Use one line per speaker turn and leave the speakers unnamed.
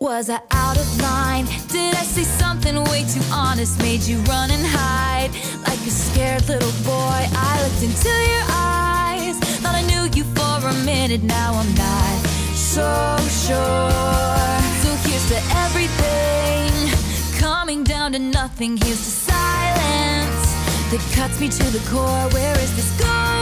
Was I out of line? Did I say something way too honest? Made you run and hide like a scared little boy. I looked into your eyes, thought I knew you for a minute. Now I'm not so sure. So here's to everything, coming down to nothing. Here's to silence that cuts me to the core. Where is this going?